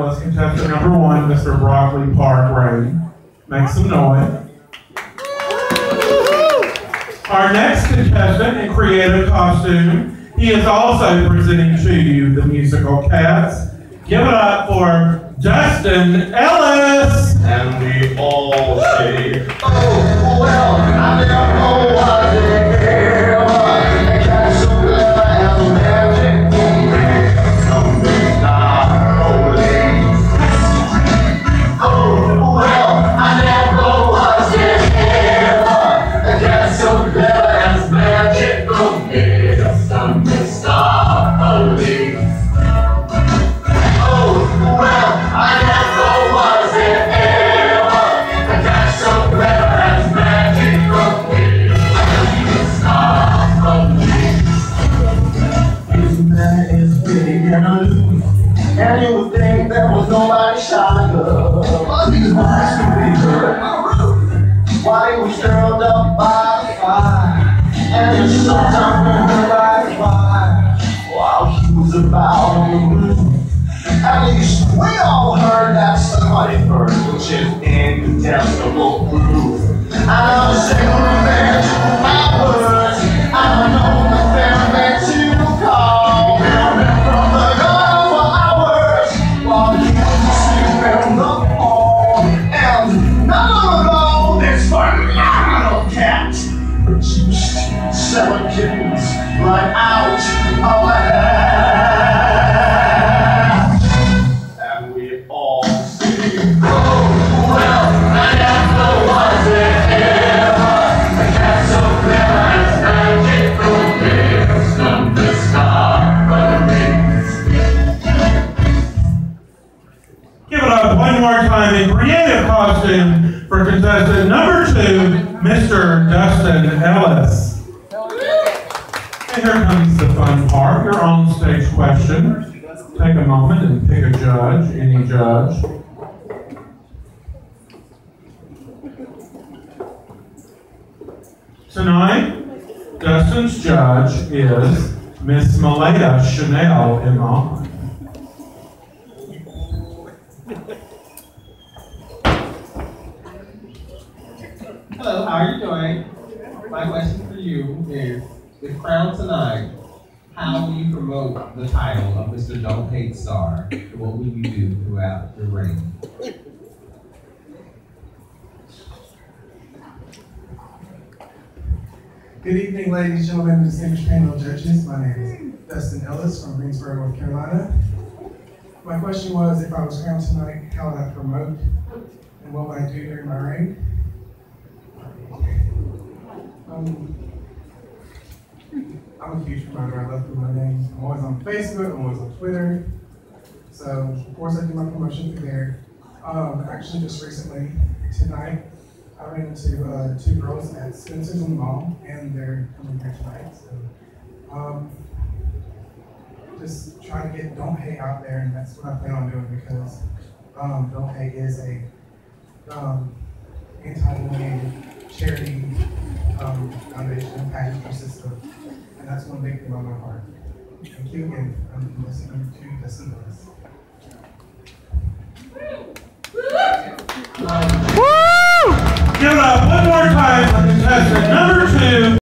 Let's contestant number one, Mr. Broccoli Park Ray. Make some noise. Our next contestant in creative costume, he is also presenting to you the musical Cats. Give it up for Dusten Ellis. And we all and aloof. And you would think there was nobody be good. Why he was curled up by the fire. And on her like fire. While he was about on the roof. At least we all heard that somebody first, which is incontestable. Creative costume for contestant number two, Mr. Dusten Ellis. And here comes the fun part, your on stage question. Take a moment and pick a judge, any judge. Tonight, Dusten's judge is Miss Malaya Chanel Iman. Hello, how are you doing? My question for you is, the crown tonight, how will you promote the title of Mr. Don't Hate Star? What will you do throughout your reign? Good evening, ladies, and gentlemen, distinguished panel judges. My name is Dusten Ellis from Greensboro, North Carolina. My question was, if I was crowned tonight, how would I promote and what would I do during my reign? Um, I'm a huge promoter. I love promoting. I'm always on Facebook. I'm always on Twitter. So, of course, I do my promotion through there. Um, actually, just recently, tonight, I ran into uh, two girls at Spencer's in the mall, and they're coming here tonight. So, um, just try to get Don't Hate out there, and that's what I plan on doing because um, Don't Hate is a um, anti-bullying charity um, foundation package system, and that's one big thing on my heart. Thank you again. I'm listening to Dusten Lewis. Give it up one more time for contestant number two,